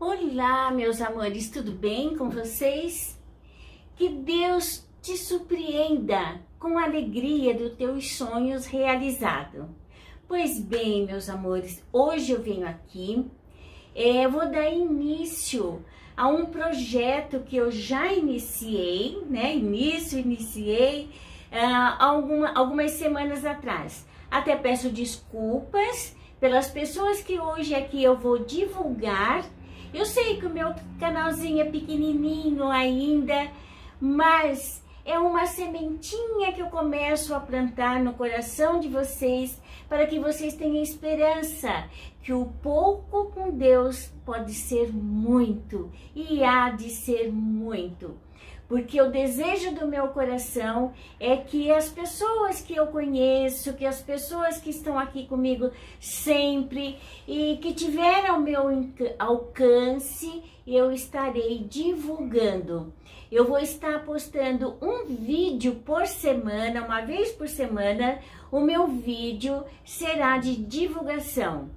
Olá, meus amores, tudo bem com vocês? Que Deus te surpreenda com a alegria dos teus sonhos realizados. Pois bem, meus amores, hoje eu venho aqui, é, vou dar início a um projeto que eu já iniciei, né? Início, iniciei uh, alguma, algumas semanas atrás. Até peço desculpas pelas pessoas que hoje aqui eu vou divulgar. Eu sei que o meu canalzinho é pequenininho ainda, mas é uma sementinha que eu começo a plantar no coração de vocês para que vocês tenham esperança que o pouco com Deus pode ser muito e há de ser muito porque o desejo do meu coração é que as pessoas que eu conheço, que as pessoas que estão aqui comigo sempre e que tiveram ao meu alcance, eu estarei divulgando. Eu vou estar postando um vídeo por semana, uma vez por semana, o meu vídeo será de divulgação.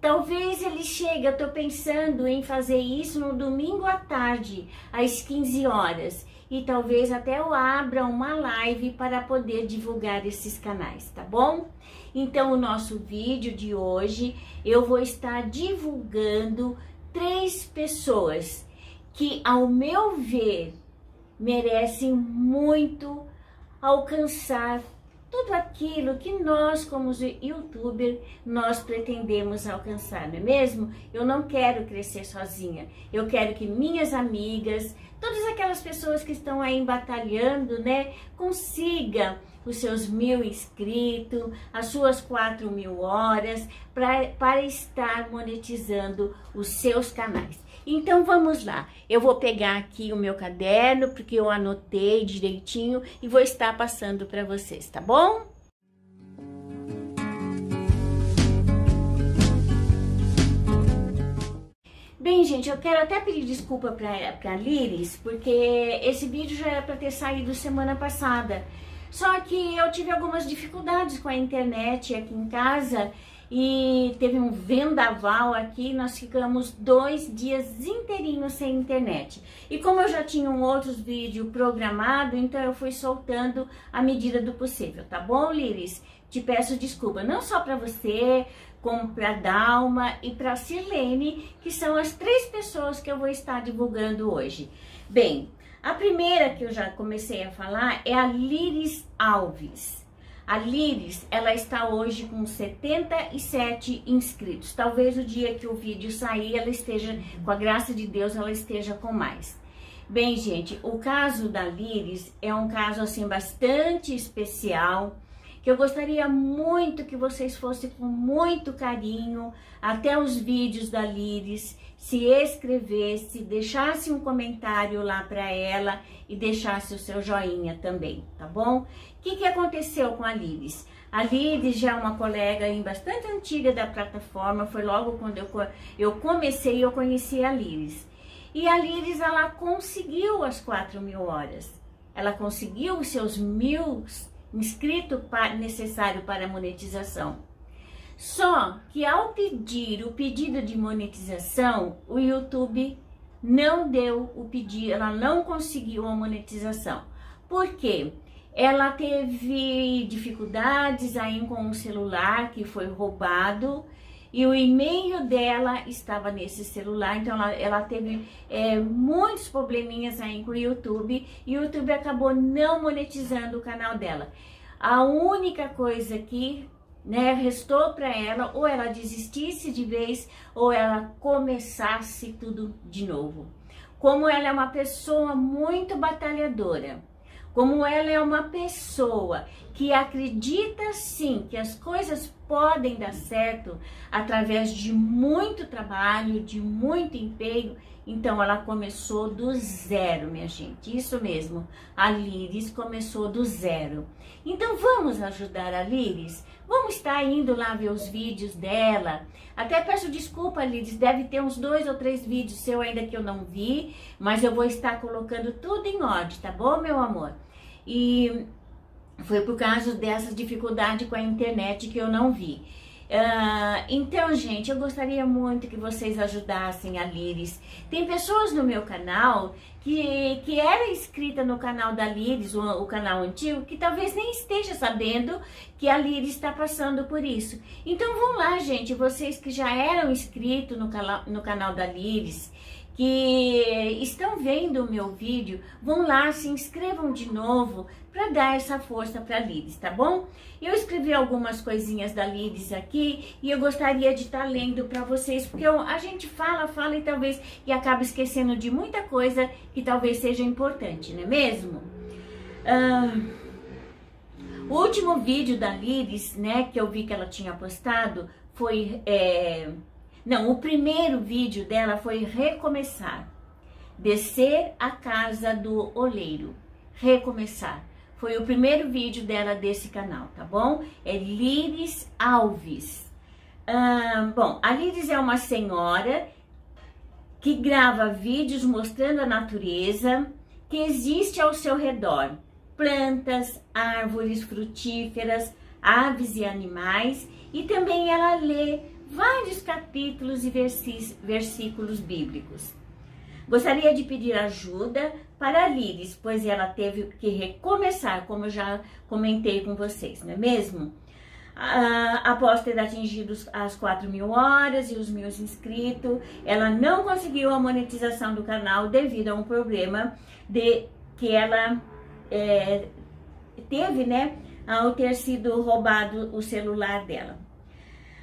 Talvez ele chegue, eu estou pensando em fazer isso no domingo à tarde, às 15 horas. E talvez até eu abra uma live para poder divulgar esses canais, tá bom? Então, o nosso vídeo de hoje, eu vou estar divulgando três pessoas que, ao meu ver, merecem muito alcançar tudo aquilo que nós, como youtuber, nós pretendemos alcançar, não é mesmo? Eu não quero crescer sozinha. Eu quero que minhas amigas, todas aquelas pessoas que estão aí batalhando, né, consigam os seus mil inscritos, as suas quatro mil horas, para estar monetizando os seus canais. Então vamos lá, eu vou pegar aqui o meu caderno, porque eu anotei direitinho e vou estar passando para vocês, tá bom? Bem, gente, eu quero até pedir desculpa para Liris, porque esse vídeo já era para ter saído semana passada. Só que eu tive algumas dificuldades com a internet aqui em casa e teve um vendaval aqui, nós ficamos dois dias inteirinhos sem internet. E como eu já tinha um outros vídeos programado, então eu fui soltando à medida do possível, tá bom, Liris? Te peço desculpa, não só para você, como para Dalma e para Silene, que são as três pessoas que eu vou estar divulgando hoje. Bem, a primeira que eu já comecei a falar é a Liris Alves. A Liris, ela está hoje com 77 inscritos. Talvez o dia que o vídeo sair, ela esteja, com a graça de Deus, ela esteja com mais. Bem, gente, o caso da Liris é um caso assim bastante especial que eu gostaria muito que vocês fossem com muito carinho até os vídeos da Liris, se inscrevesse, deixasse um comentário lá para ela e deixasse o seu joinha também, tá bom? O que, que aconteceu com a Liris? A Liris já é uma colega bastante antiga da plataforma, foi logo quando eu, eu comecei, eu conheci a Liris. E a Liris, ela conseguiu as 4 mil horas. Ela conseguiu os seus mil inscrito necessário para a monetização. Só que ao pedir o pedido de monetização, o YouTube não deu o pedido, ela não conseguiu a monetização. Por quê? Ela teve dificuldades aí com o celular que foi roubado e o e-mail dela estava nesse celular, então ela, ela teve é, muitos probleminhas aí com o YouTube e o YouTube acabou não monetizando o canal dela. A única coisa que né, restou para ela ou ela desistisse de vez ou ela começasse tudo de novo. Como ela é uma pessoa muito batalhadora, como ela é uma pessoa que acredita sim que as coisas podem dar certo através de muito trabalho, de muito empenho. Então ela começou do zero, minha gente. Isso mesmo. A Liris começou do zero. Então vamos ajudar a Liris? Vamos estar indo lá ver os vídeos dela. Até peço desculpa, Liris, deve ter uns dois ou três vídeos seu ainda que eu não vi, mas eu vou estar colocando tudo em ordem, tá bom, meu amor? E foi por causa dessa dificuldade com a internet que eu não vi. Uh, então, gente, eu gostaria muito que vocês ajudassem a Liris. Tem pessoas no meu canal que, que era inscrita no canal da Liris, o, o, canal antigo, que talvez nem esteja sabendo que a Liris está passando por isso. Então, vão lá, gente, vocês que já eram inscritos no, no canal da Liris, que estão vendo o meu vídeo, vão lá, se inscrevam de novo para dar essa força para a Liris, tá bom? Eu escrevi algumas coisinhas da Liris aqui e eu gostaria de estar tá lendo para vocês, porque eu, a gente fala, fala e talvez e acaba esquecendo de muita coisa que talvez seja importante, não é mesmo? Ah, o último vídeo da Liris, né, que eu vi que ela tinha postado, foi... É, não, o primeiro vídeo dela foi recomeçar. Descer a casa do oleiro. Recomeçar. Foi o primeiro vídeo dela desse canal, tá bom? É Liris Alves. bom, a Liris é uma senhora que grava vídeos mostrando a natureza que existe ao seu redor. Plantas, árvores frutíferas, aves e animais. E também ela lê vários capítulos e versículos bíblicos. Gostaria de pedir ajuda para a Liris, pois ela teve que recomeçar, como eu já comentei com vocês, não é mesmo? Ah, após ter atingido as 4 mil horas e os mil inscritos, ela não conseguiu a monetização do canal devido a um problema de que ela é, teve, né, ao ter sido roubado o celular dela.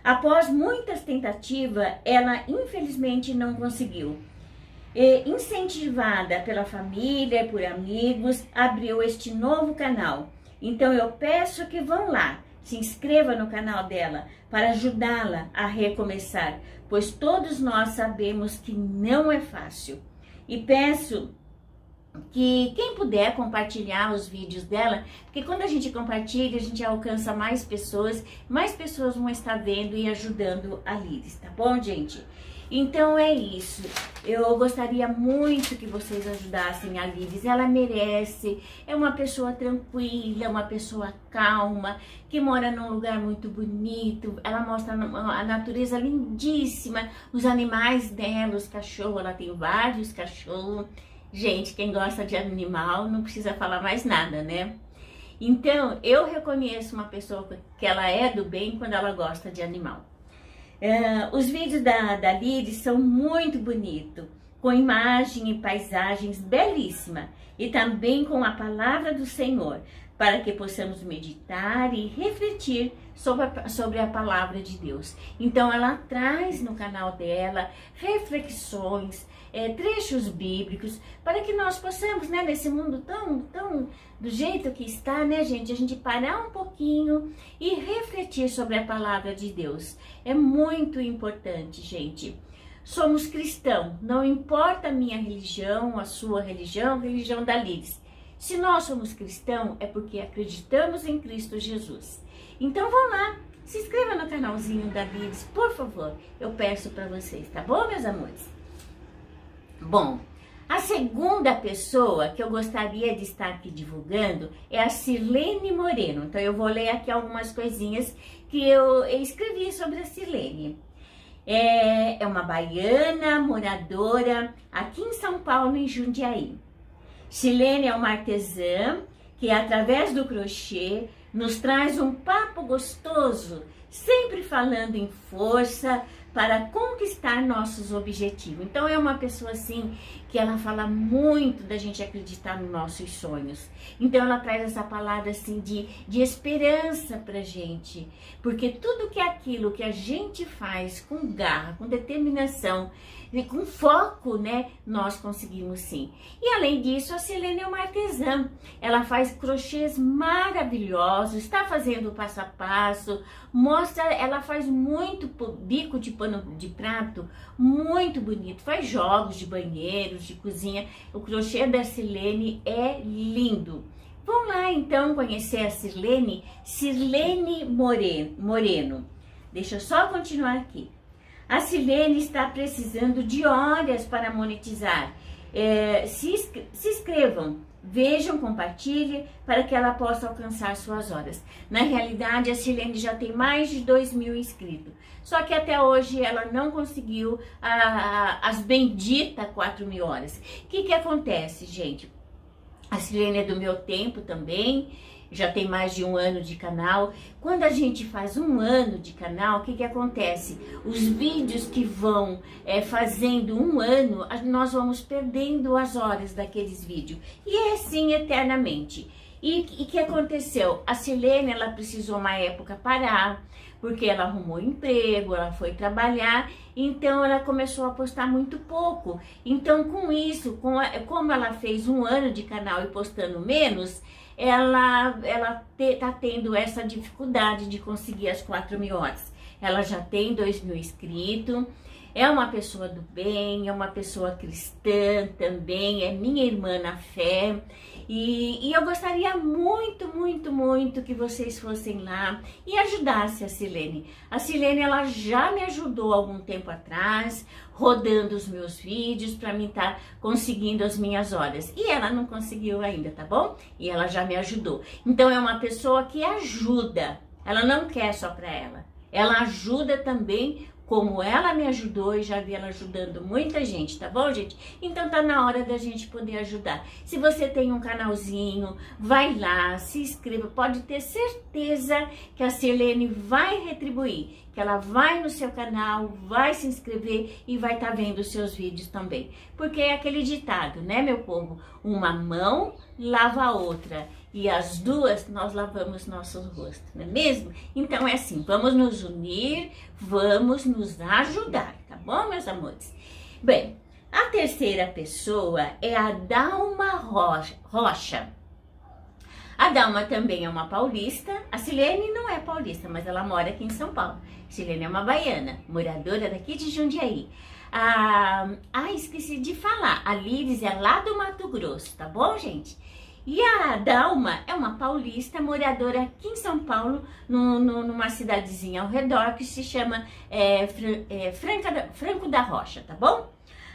Após muitas tentativas, ela infelizmente não conseguiu. E, incentivada pela família, por amigos, abriu este novo canal. Então eu peço que vão lá, se inscreva no canal dela para ajudá-la a recomeçar, pois todos nós sabemos que não é fácil. E peço que quem puder compartilhar os vídeos dela, porque quando a gente compartilha, a gente alcança mais pessoas, mais pessoas vão estar vendo e ajudando a Liris, tá bom, gente? Então é isso. Eu gostaria muito que vocês ajudassem a Liris. Ela merece. É uma pessoa tranquila, uma pessoa calma, que mora num lugar muito bonito. Ela mostra a natureza lindíssima, os animais dela, os cachorros. Ela tem vários cachorros. Gente, quem gosta de animal não precisa falar mais nada, né? Então, eu reconheço uma pessoa que ela é do bem quando ela gosta de animal. É, os vídeos da, da Liris são muito bonitos, com imagem e paisagens belíssimas, e também com a palavra do Senhor, para que possamos meditar e refletir sobre a, sobre a palavra de Deus. Então, ela traz no canal dela reflexões, é, trechos bíblicos, para que nós possamos, né, nesse mundo tão, tão do jeito que está, né, gente, a gente parar um pouquinho e refletir sobre a palavra de Deus. É muito importante, gente. Somos cristãos, não importa a minha religião, a sua religião, a religião da Liz. Se nós somos cristãos, é porque acreditamos em Cristo Jesus. Então vão lá, se inscreva no canalzinho da Liz, por favor. Eu peço para vocês, tá bom, meus amores? Bom, a segunda pessoa que eu gostaria de estar aqui divulgando é a Silene Moreno. Então eu vou ler aqui algumas coisinhas que eu escrevi sobre a Silene. É, é uma baiana moradora aqui em São Paulo, em Jundiaí. Silene é uma artesã que, através do crochê, nos traz um papo gostoso, sempre falando em força, para conquistar nossos objetivos. Então é uma pessoa assim que ela fala muito da gente acreditar nos nossos sonhos. Então ela traz essa palavra assim de, de esperança pra gente, porque tudo que é aquilo que a gente faz com garra, com determinação, com foco, né, nós conseguimos sim. E além disso, a Selene é uma artesã. Ela faz crochês maravilhosos, está fazendo passo a passo, mostra, ela faz muito bico de pano de prato, muito bonito, faz jogos de banheiros, de cozinha. O crochê da Silene é lindo. Vamos lá então conhecer a Silene, Silene Moreno. Deixa eu só continuar aqui. A Silene está precisando de horas para monetizar. é, se, se inscrevam, vejam, compartilhem, para que ela possa alcançar suas horas. Na realidade, a Silene já tem mais de 2 mil inscritos, só que até hoje ela não conseguiu a, a, as benditas 4 mil horas. O que, que acontece, gente? A Silene é do meu tempo também, já tem mais de um ano de canal. Quando a gente faz um ano de canal, o que, que acontece? Os vídeos que vão é, fazendo um ano, nós vamos perdendo as horas daqueles vídeos. E é assim eternamente. E o que aconteceu? A Silene, ela precisou uma época parar, porque ela arrumou emprego, ela foi trabalhar, então ela começou a postar muito pouco. Então, com isso, com a, como ela fez um ano de canal e postando menos, ela, ela te, tá tendo essa dificuldade de conseguir as 4 mil horas. Ela já tem 2 mil inscritos, é uma pessoa do bem, é uma pessoa cristã também, é minha irmã na fé. E, e, eu gostaria muito, muito, muito que vocês fossem lá e ajudassem a Silene. A Silene, ela já me ajudou algum tempo atrás, rodando os meus vídeos para mim estar tá conseguindo as minhas horas. E ela não conseguiu ainda, tá bom? E ela já me ajudou. Então é uma pessoa que ajuda. Ela não quer só para ela. Ela ajuda também como ela me ajudou e já vi ela ajudando muita gente, tá bom, gente? Então tá na hora da gente poder ajudar. Se você tem um canalzinho, vai lá, se inscreva. Pode ter certeza que a Selene vai retribuir, que ela vai no seu canal, vai se inscrever e vai estar tá vendo os seus vídeos também. Porque é aquele ditado, né, meu povo? Uma mão lava a outra e as duas nós lavamos nossos rostos, não é mesmo? Então é assim, vamos nos unir, vamos nos ajudar, tá bom, meus amores? Bem, a terceira pessoa é a Dalma Rocha. A Dalma também é uma paulista. A Silene não é paulista, mas ela mora aqui em São Paulo. Silene é uma baiana, moradora daqui de Jundiaí. Ah, ah, esqueci de falar. A Liris é lá do Mato Grosso, tá bom, gente? E a Dalma é uma paulista moradora aqui em São Paulo, no, no, numa cidadezinha ao redor que se chama é, é, Franca, Franco da Rocha, tá bom?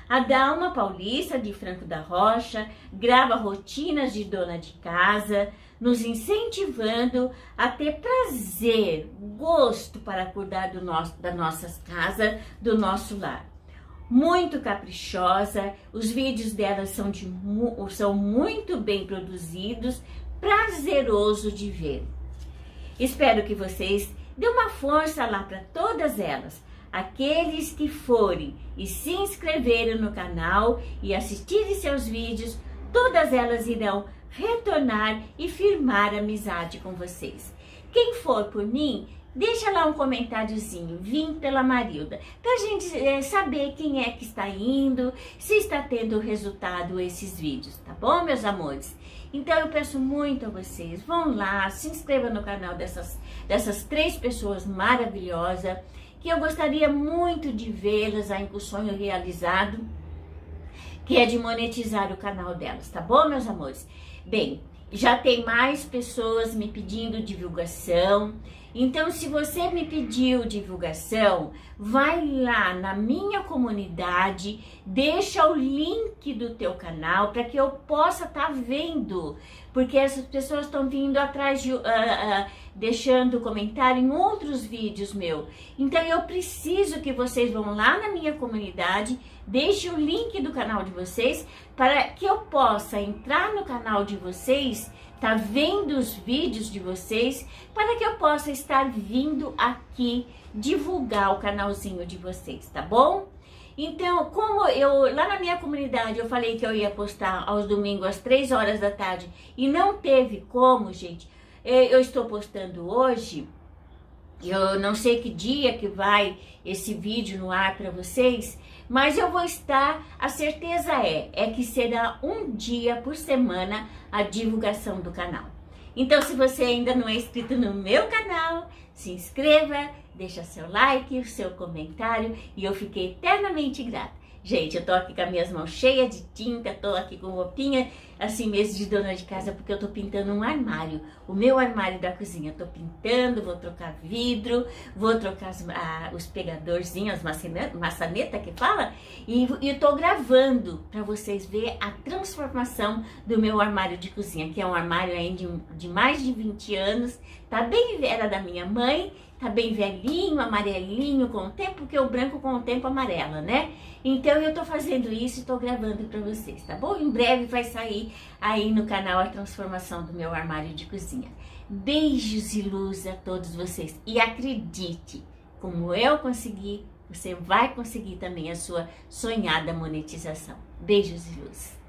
A Dalma paulista de Franco da Rocha grava rotinas de dona de casa, nos incentivando a ter prazer, gosto para cuidar do nosso, das nossas casas, do nosso lar muito caprichosa, os vídeos dela são, de, são muito bem produzidos, prazeroso de ver. Espero que vocês dêem uma força lá para todas elas, aqueles que forem e se inscreveram no canal e assistirem seus vídeos, todas elas irão retornar e firmar amizade com vocês. Quem for por mim, Deixa lá um comentáriozinho, vim pela Marilda, pra gente é, saber quem é que está indo, se está tendo resultado esses vídeos, tá bom, meus amores? Então eu peço muito a vocês, vão lá, se inscrevam no canal dessas, dessas três pessoas maravilhosas, que eu gostaria muito de vê-las aí com o sonho realizado, que é de monetizar o canal delas, tá bom, meus amores? Bem, já tem mais pessoas me pedindo divulgação, então, se você me pediu divulgação, vai lá na minha comunidade, deixa o link do teu canal para que eu possa estar tá vendo, porque essas pessoas estão vindo atrás de, uh, uh, deixando comentário em outros vídeos meu. Então, eu preciso que vocês vão lá na minha comunidade, deixe o link do canal de vocês para que eu possa entrar no canal de vocês tá vendo os vídeos de vocês para que eu possa estar vindo aqui divulgar o canalzinho de vocês, tá bom? Então, como eu lá na minha comunidade eu falei que eu ia postar aos domingos às 3 horas da tarde e não teve como, gente, é, eu estou postando hoje. Eu não sei que dia que vai esse vídeo no ar para vocês, mas eu vou estar, a certeza é, é que será um dia por semana a divulgação do canal. Então, se você ainda não é inscrito no meu canal, se inscreva, deixa seu like, seu comentário e eu fiquei eternamente grata. Gente, eu tô aqui com as minhas mãos cheias de tinta, tô aqui com roupinha assim mesmo de dona de casa, porque eu tô pintando um armário, o meu armário da cozinha. tô pintando, vou trocar vidro, vou trocar ah, os pegadorzinhos, as maçaneta, que fala, e, e tô gravando para vocês ver a transformação do meu armário de cozinha, que é um armário aí de, de mais de 20 anos, tá bem, era da minha mãe, tá bem velhinho, amarelinho com o tempo, porque o branco com o tempo amarela, né? Então eu tô fazendo isso e tô gravando para vocês, tá bom? Em breve vai sair aí no canal a transformação do meu armário de cozinha. Beijos e luz a todos vocês. E acredite, como eu consegui, você vai conseguir também a sua sonhada monetização. Beijos e luz.